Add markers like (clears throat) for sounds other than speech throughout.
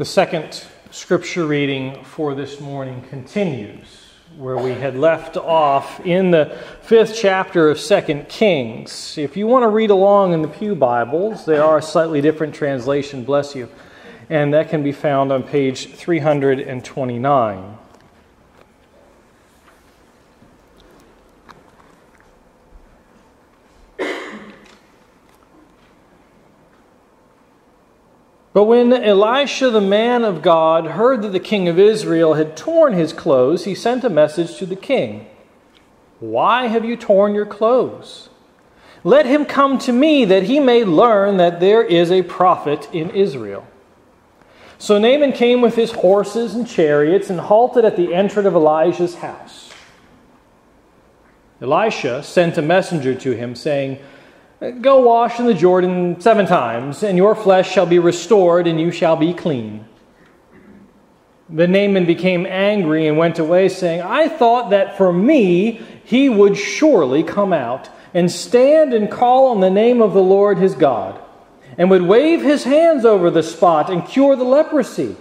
The second scripture reading for this morning continues where we had left off in the fifth chapter of Second Kings. If you want to read along in the Pew Bibles, they are a slightly different translation, bless you, and that can be found on page 329. But when Elisha, the man of God, heard that the king of Israel had torn his clothes, he sent a message to the king Why have you torn your clothes? Let him come to me that he may learn that there is a prophet in Israel. So Naaman came with his horses and chariots and halted at the entrance of Elijah's house. Elisha sent a messenger to him, saying, Go wash in the Jordan seven times, and your flesh shall be restored, and you shall be clean. Then Naaman became angry and went away, saying, I thought that for me he would surely come out and stand and call on the name of the Lord his God, and would wave his hands over the spot and cure the leprosy.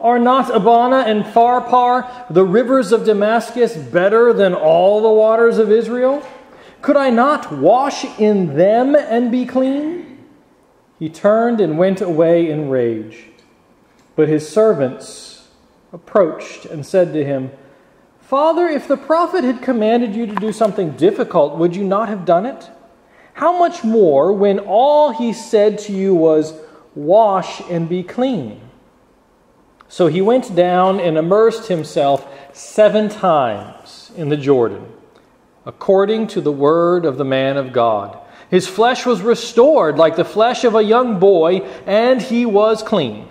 Are not Abana and Pharpar, the rivers of Damascus, better than all the waters of Israel? Could I not wash in them and be clean? He turned and went away in rage. But his servants approached and said to him, Father, if the prophet had commanded you to do something difficult, would you not have done it? How much more when all he said to you was, Wash and be clean? So he went down and immersed himself seven times in the Jordan according to the word of the man of God. His flesh was restored like the flesh of a young boy, and he was clean.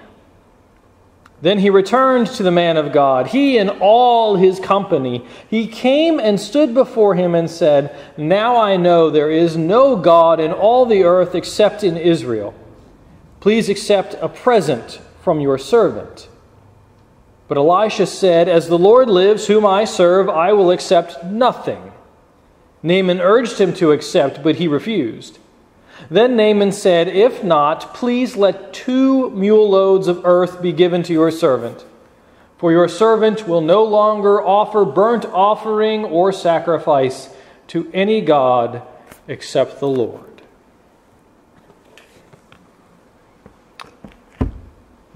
Then he returned to the man of God, he and all his company. He came and stood before him and said, Now I know there is no God in all the earth except in Israel. Please accept a present from your servant. But Elisha said, As the Lord lives, whom I serve, I will accept nothing. Naaman urged him to accept, but he refused. Then Naaman said, If not, please let two mule loads of earth be given to your servant. For your servant will no longer offer burnt offering or sacrifice to any God except the Lord.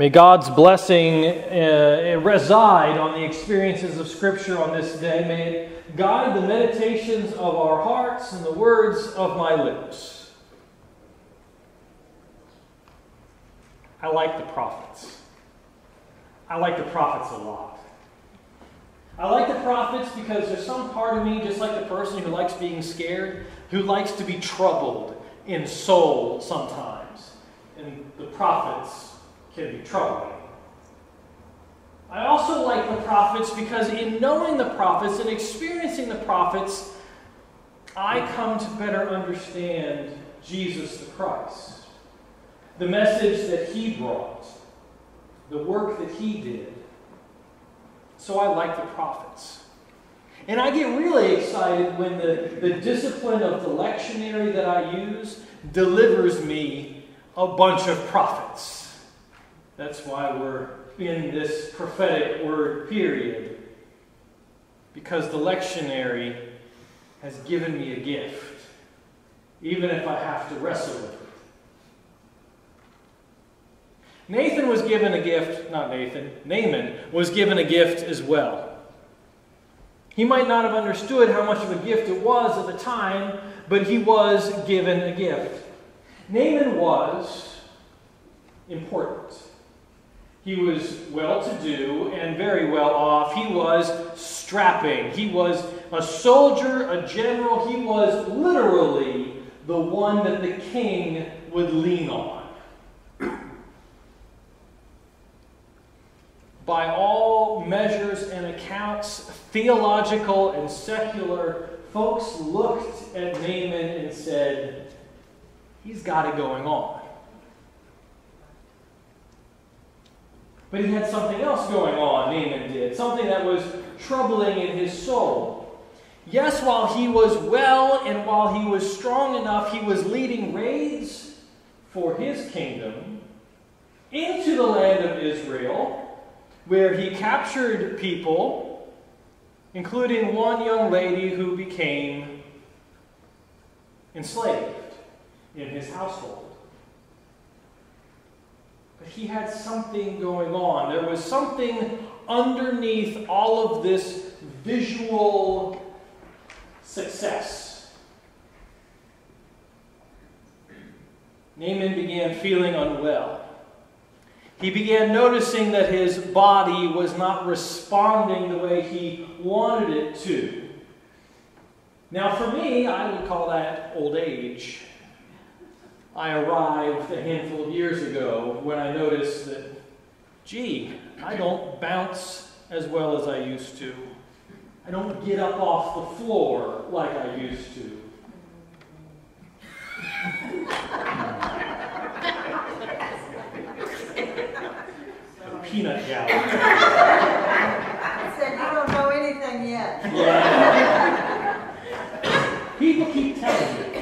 May God's blessing uh, reside on the experiences of Scripture on this day. May it guide the meditations of our hearts and the words of my lips. I like the prophets. I like the prophets a lot. I like the prophets because there's some part of me, just like the person who likes being scared, who likes to be troubled in soul sometimes. And the prophets can be troubling. I also like the prophets because in knowing the prophets and experiencing the prophets, I come to better understand Jesus the Christ, the message that he brought, the work that he did. So I like the prophets. And I get really excited when the, the discipline of the lectionary that I use delivers me a bunch of prophets. That's why we're in this prophetic word period. Because the lectionary has given me a gift, even if I have to wrestle with it. Nathan was given a gift, not Nathan, Naaman was given a gift as well. He might not have understood how much of a gift it was at the time, but he was given a gift. Naaman was important. He was well to do and very well off. He was strapping. He was a soldier, a general. He was literally the one that the king would lean on. (clears throat) By all measures and accounts, theological and secular, folks looked at Naaman and said, He's got it going on. But he had something else going on, Naaman did, something that was troubling in his soul. Yes, while he was well and while he was strong enough, he was leading raids for his kingdom into the land of Israel, where he captured people, including one young lady who became enslaved in his household. But he had something going on. There was something underneath all of this visual success. Naaman began feeling unwell. He began noticing that his body was not responding the way he wanted it to. Now, for me, I would call that old age. I arrived a handful of years ago when I noticed that, gee, I don't bounce as well as I used to. I don't get up off the floor like I used to. (laughs) peanut gallery. I said, you don't know anything yet. Yeah. People keep telling me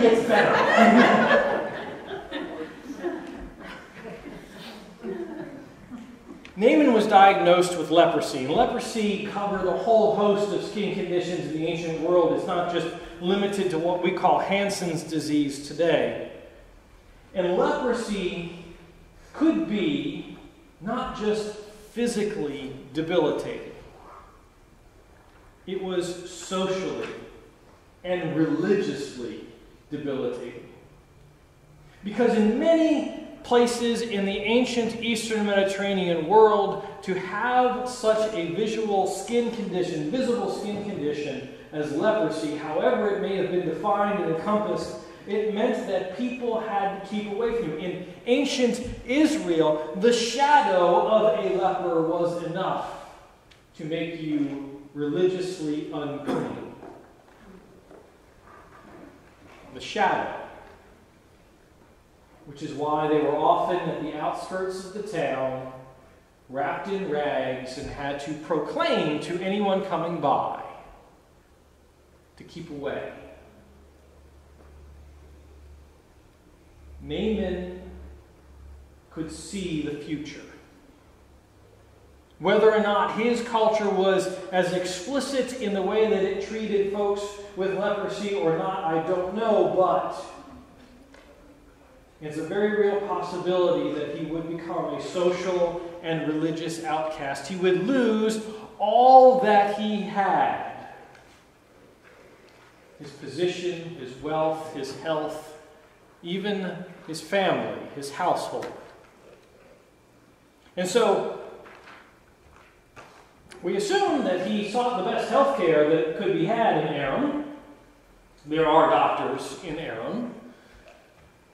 gets better. Naaman was diagnosed with leprosy, and leprosy covered a whole host of skin conditions in the ancient world. It's not just limited to what we call Hansen's disease today. And leprosy could be not just physically debilitating, it was socially and religiously debilitating. Because in many places in the ancient Eastern Mediterranean world, to have such a visual skin condition, visible skin condition as leprosy, however it may have been defined and encompassed, it meant that people had to keep away from you. In ancient Israel, the shadow of a leper was enough to make you religiously unclean. The shadow. Which is why they were often at the outskirts of the town, wrapped in rags, and had to proclaim to anyone coming by to keep away. Naaman could see the future. Whether or not his culture was as explicit in the way that it treated folks with leprosy or not, I don't know, but it's a very real possibility that he would become a social and religious outcast. He would lose all that he had his position, his wealth, his health, even his family, his household. And so, we assume that he sought the best health care that could be had in Aram. There are doctors in Aram.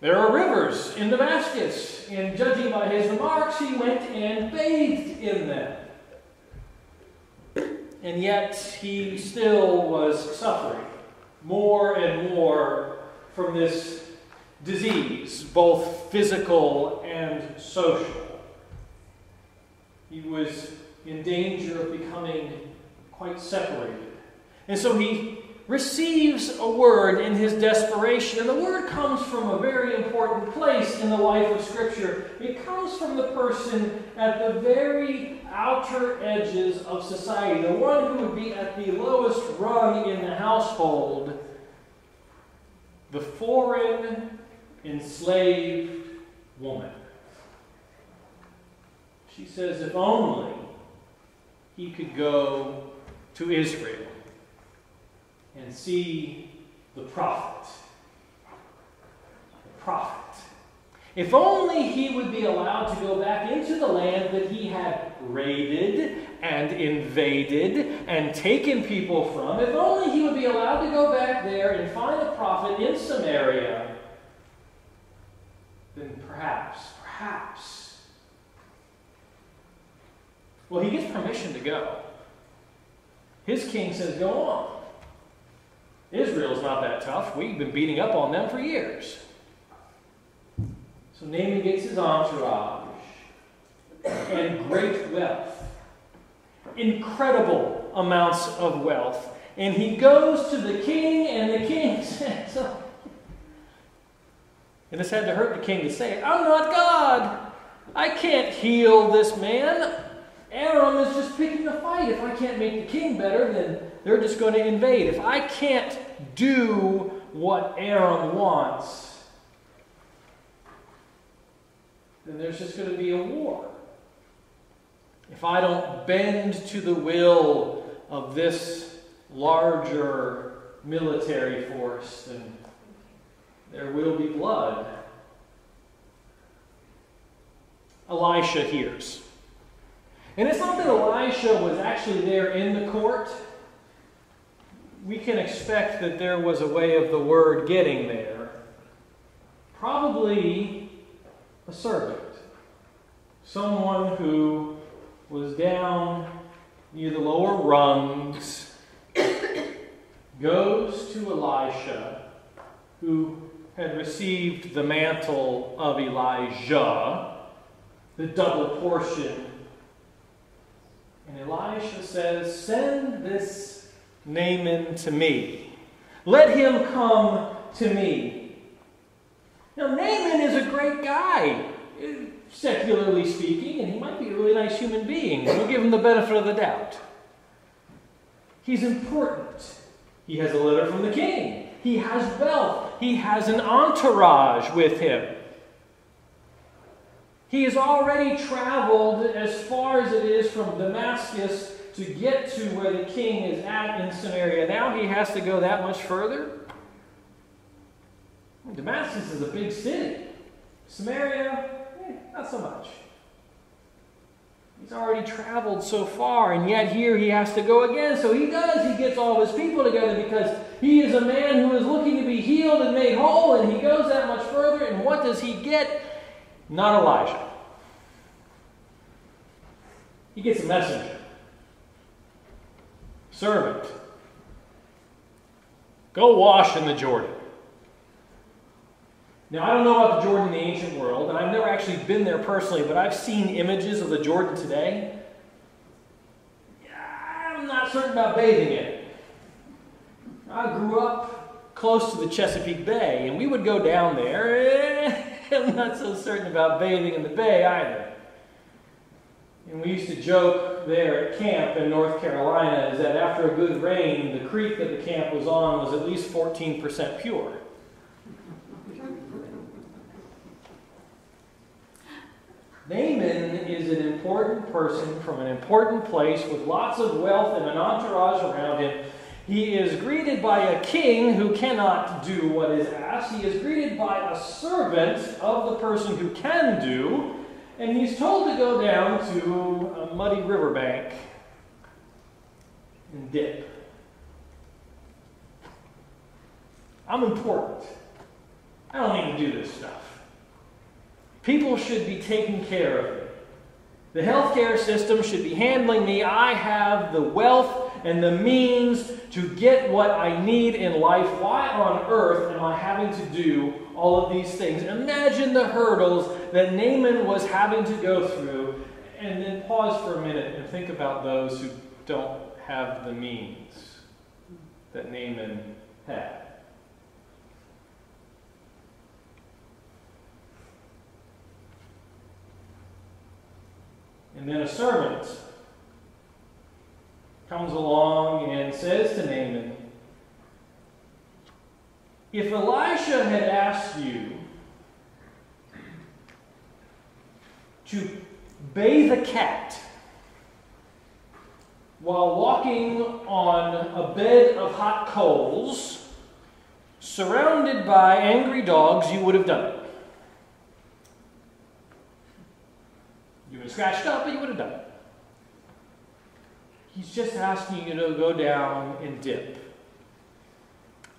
There are rivers in Damascus, and judging by his remarks, he went and bathed in them. And yet, he still was suffering more and more from this disease, both physical and social. He was in danger of becoming quite separated. And so he receives a word in his desperation. And the word comes from a very important place in the life of Scripture. It comes from the person at the very outer edges of society, the one who would be at the lowest rung in the household, the foreign enslaved woman. She says, if only he could go to Israel and see the prophet. The prophet. If only he would be allowed to go back into the land that he had raided and invaded and taken people from, if only he would be allowed to go back there and find a prophet in Samaria, then perhaps, perhaps. Well, he gets permission to go. His king says, Go on. Israel's not that tough. We've been beating up on them for years. So Naaman gets his entourage and great wealth, incredible amounts of wealth. And he goes to the king, and the king (laughs) says, oh. And this had to hurt the king to say, I'm not God. I can't heal this man. Aram is just picking a fight. If I can't make the king better, then they're just going to invade. If I can't do what Aram wants, then there's just going to be a war. If I don't bend to the will of this larger military force, then there will be blood. Elisha hears. And it's not that Elisha was actually there in the court. We can expect that there was a way of the word getting there. Probably a servant. Someone who was down near the lower rungs (coughs) goes to Elisha, who had received the mantle of Elijah, the double portion. And Elisha says, Send this Naaman to me. Let him come to me. Now, Naaman is a great guy, eh, secularly speaking, and he might be a really nice human being. We'll give him the benefit of the doubt. He's important. He has a letter from the king. He has wealth. He has an entourage with him. He has already traveled as far as it is from Damascus to get to where the king is at in Samaria. Now he has to go that much further. Damascus is a big city. Samaria, eh, not so much. He's already traveled so far, and yet here he has to go again. So he does. He gets all of his people together because he is a man who is looking to be healed and made whole, and he goes that much further. And what does he get? Not Elijah. He gets a messenger, servant. Go wash in the Jordan. Now, I don't know about the Jordan in the ancient world, and I've never actually been there personally, but I've seen images of the Jordan today. I'm not certain about bathing in it. I grew up close to the Chesapeake Bay, and we would go down there. I'm not so certain about bathing in the bay either. And we used to joke there at camp in North Carolina is that after a good rain, the creek that the camp was on was at least 14% pure. Naaman is an important person from an important place with lots of wealth and an entourage around him. He is greeted by a king who cannot do what is asked. He is greeted by a servant of the person who can do. And he's told to go down to a muddy riverbank and dip. I'm important. I don't need to do this stuff. People should be taking care of me. The healthcare system should be handling me. I have the wealth and the means to get what I need in life. Why on earth am I having to do all of these things? Imagine the hurdles that Naaman was having to go through, and then pause for a minute and think about those who don't have the means that Naaman had. And then a servant comes along and says to Naaman, If Elisha had asked you to bathe a cat while walking on a bed of hot coals, surrounded by angry dogs, you would have done it. You would have scratched up, but you would have done it. He's just asking you to go down and dip.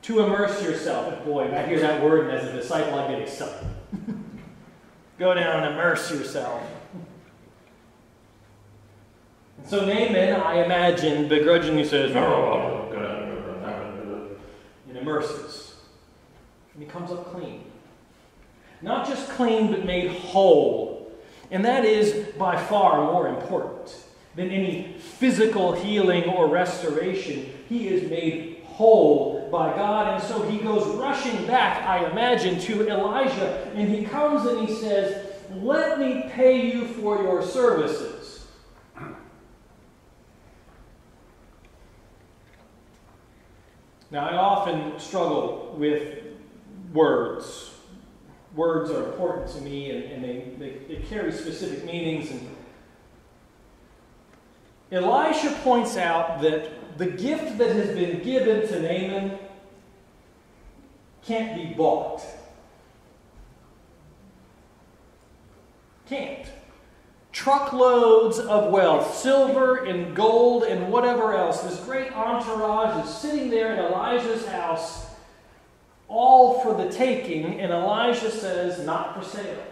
To immerse yourself. And boy, I hear that word, and as a disciple, I get excited. (laughs) go down and immerse yourself. And so Naaman, I imagine, begrudgingly says, and immerses. And he comes up clean. Not just clean, but made whole. And that is by far more important than any physical healing or restoration. He is made whole by God. And so he goes rushing back, I imagine, to Elijah. And he comes and he says, Let me pay you for your services. Now, I often struggle with words. Words are important to me and, and they, they, they carry specific meanings. And Elisha points out that the gift that has been given to Naaman can't be bought. Can't. Truckloads of wealth, silver and gold and whatever else. This great entourage is sitting there in Elijah's house, all for the taking, and Elijah says, not for sale.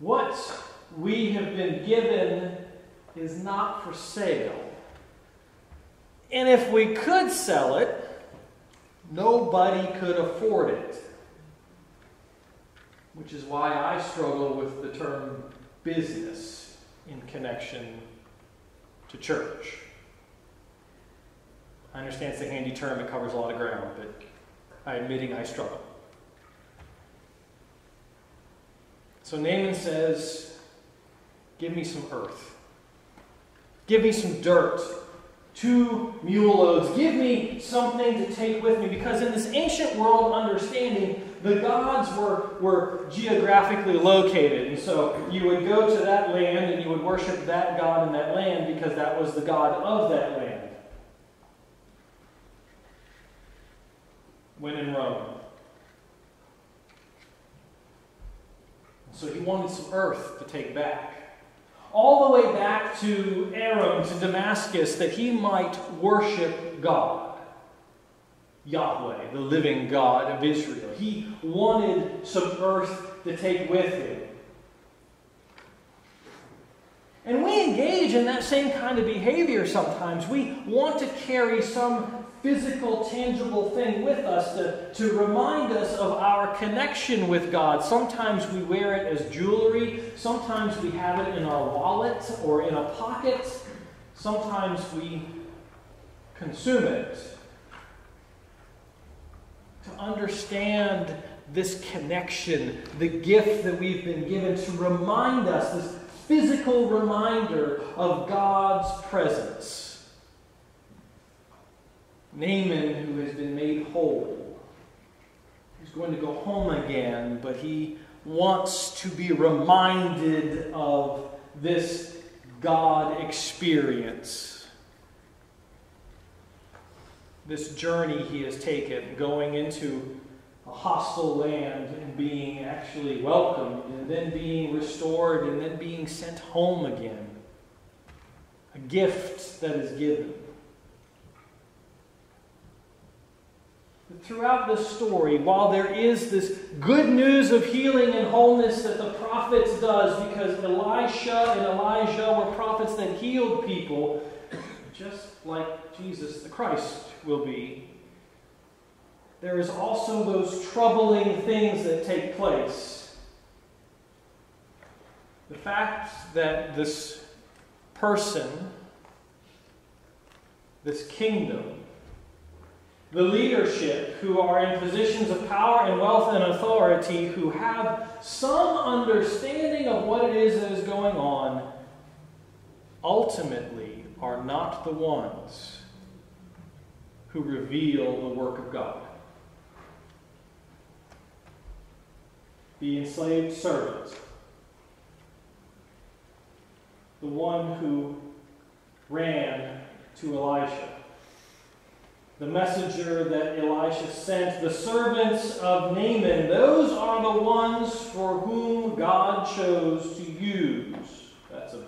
What we have been given is not for sale. And if we could sell it, nobody could afford it which is why I struggle with the term business in connection to church. I understand it's a handy term, it covers a lot of ground, but I'm admitting I struggle. So Naaman says, Give me some earth. Give me some dirt. Two mule loads. Give me something to take with me. Because in this ancient world understanding, the gods were, were geographically located. And so you would go to that land and you would worship that god in that land because that was the god of that land. When in Rome. So he wanted some earth to take back. All the way back to Aram, to Damascus, that he might worship God. Yahweh, the living God of Israel. He wanted some earth to take with him. And we engage in that same kind of behavior sometimes. We want to carry some physical, tangible thing with us to, to remind us of our connection with God. Sometimes we wear it as jewelry, sometimes we have it in our wallet or in a pocket, sometimes we consume it to understand this connection, the gift that we've been given to remind us, this physical reminder of God's presence. Naaman, who has been made whole, he's going to go home again, but he wants to be reminded of this God experience this journey he has taken, going into a hostile land and being actually welcomed, and then being restored, and then being sent home again. A gift that is given. Throughout the story, while there is this good news of healing and wholeness that the prophets does, because Elisha and Elijah were prophets that healed people, just like Jesus the Christ will be, there is also those troubling things that take place. The fact that this person, this kingdom, the leadership who are in positions of power and wealth and authority, who have some understanding of what it is that is going on, ultimately are not the ones who reveal the work of God. The enslaved servant, the one who ran to Elisha, the messenger that Elisha sent, the servants of Naaman, those are the ones for whom God chose to use. That's a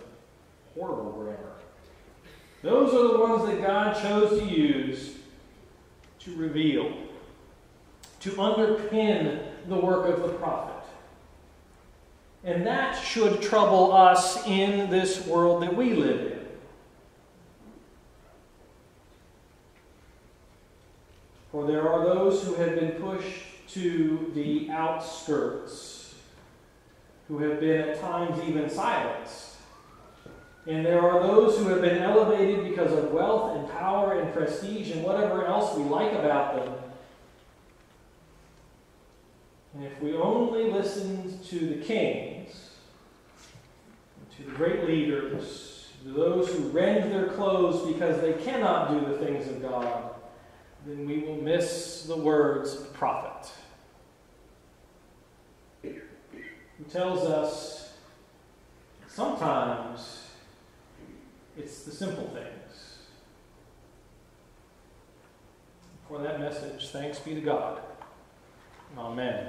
horrible grammar. Those are the ones that God chose to use to reveal, to underpin the work of the prophet. And that should trouble us in this world that we live in. For there are those who have been pushed to the outskirts, who have been at times even silenced and there are those who have been elevated because of wealth and power and prestige and whatever else we like about them. And if we only listened to the kings, to the great leaders, to those who rend their clothes because they cannot do the things of God, then we will miss the words of the prophet. Who tells us sometimes it's the simple things. For that message, thanks be to God. Amen.